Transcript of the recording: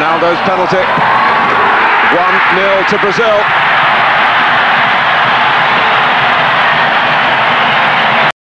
Ronaldo's penalty. 1-0 to Brazil.